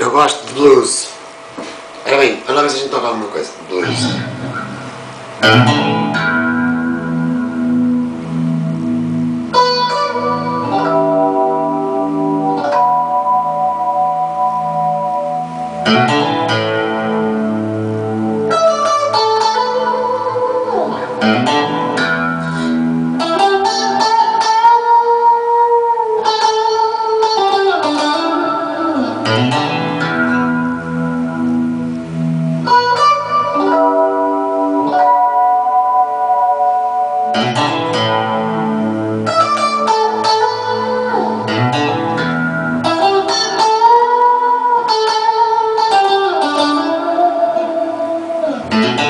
Eu gosto de blues. Ora bem, ver se a gente toca alguma coisa. Blues. Música thank mm -hmm. you